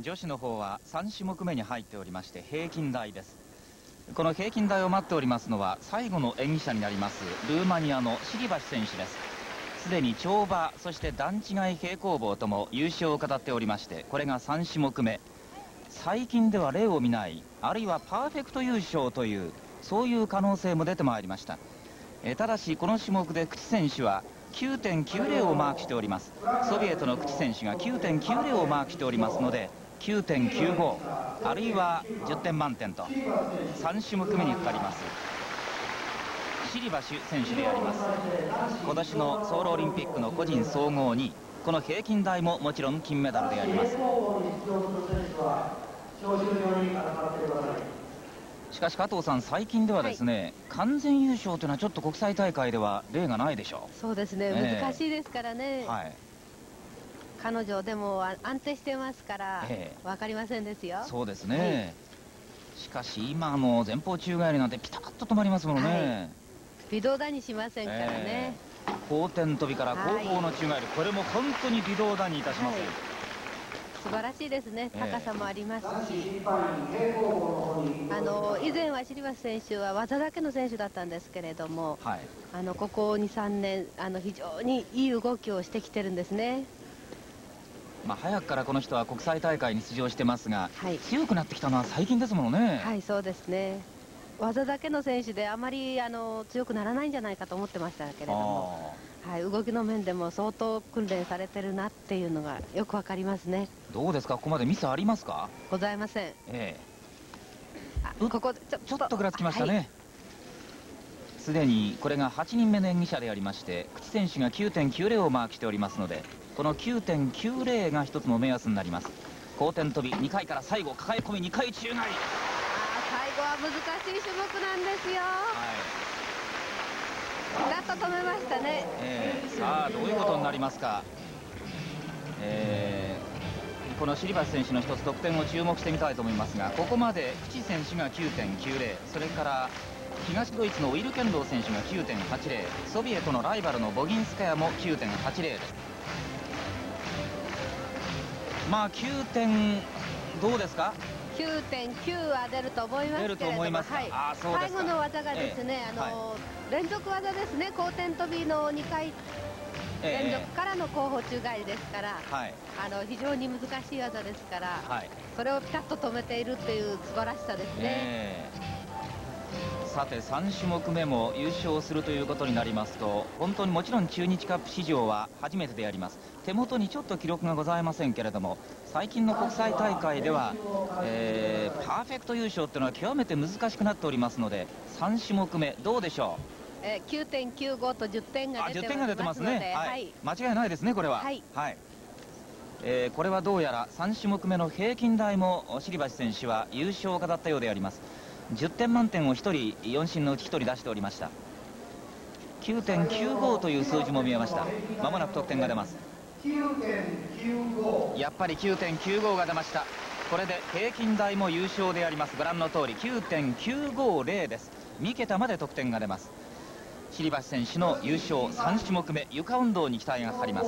女子の方は3種目目に入っておりまして平均台です。この平均台を待っておりますのは最後の演技者になりますルーマニアのシリバシ選手です。すでに跳馬そして段違い平行棒とも優勝を語っておりましてこれが3種目目。最近では例を見ないあるいはパーフェクト優勝というそういう可能性も出てまいりました。えただしこの種目で口選手は9.90をマークしております。ソビエトの口選手が9.90をマークしておりますので9.95あるいは10点満点と3種目目にかかります。シリバシュ選手であります。今年のソウルオリンピックの個人総合にこの平均台ももちろん金メダルであります。しかし加藤さん、最近ではですね、はい、完全優勝というのはちょっと国際大会では例がないでしょう。そうですね、えー、難しいですからね、はい、彼女、でも安定してますから、えー、分かりませんですよ。そうですね、はい、しかし今の前方宙返りなんてピタッと止まりますもんね。微動だにしませんからね。えー、後転跳びから後方の宙返り、これも本当に微動だにいたしません。素晴らしいですね、高さもありますし、あの以前はシリバス選手は技だけの選手だったんですけれども、はい、あのここ2、3年あの、非常にいい動きをしてきてるんですね。まあ、早くからこの人は国際大会に出場してますが、はい、強くなってきたのは最近ですもんね。はいそうですね。技だけの選手であまりあの強くならないんじゃないかと思ってましたけれども。はい、動きの面でも相当訓練されてるなっていうのがよくわかりますね。どうですか？ここまでミスありますか？ございません。ええ。ここちょちょっとぐらつきましたね。すで、はい、にこれが8人目の演技者でありまして口選手が9.90をマークしておりますのでこの9.90が一つの目安になります。後転跳び2回から最後抱え込み2回宙返り。あ最後は難しい種目なんですよ、はい。ピタッと止めましたね、えー、さあどういうことになりますか、えー、このシリバス選手の一つ得点を注目してみたいと思いますがここまでプチ選手が9.90それから東ドイツのウィルケンドー選手が9.80ソビエトのライバルのボギンスカヤも9.80ですまあ9点どうですか？9.9は出ると思いますけれども、はい、最後の技がですね、えー、あの、はい、連続技ですね、後転跳びの2回連続からの後方宙返りですから、はい、あの非常に難しい技ですから、はい、それをピタッと止めているっていう素晴らしさですね。えーさて3種目目も優勝するということになりますと本当にもちろん中日カップ史上は初めてであります。手元にちょっと記録がございませんけれども最近の国際大会では、えー、パーフェクト優勝っていうのは極めて難しくなっておりますので3種目目どうでしょう？えー、9.95と10点が出て点が出てますね、はい、はい、間違いないですねこれは。はい、はい。えー、これはどうやら3種目目の平均台も尻橋選手は優勝を飾ったようであります10点満点を1人4進のうち1人出しておりました。9.95という数字も見えました。まもなく得点が出ます。やっぱり9.95が出ました。これで平均台も優勝であります。ご覧の通り9.950です。3桁まで得点が出ます。尻橋選手の優勝3種目目床運動に期待がかかります。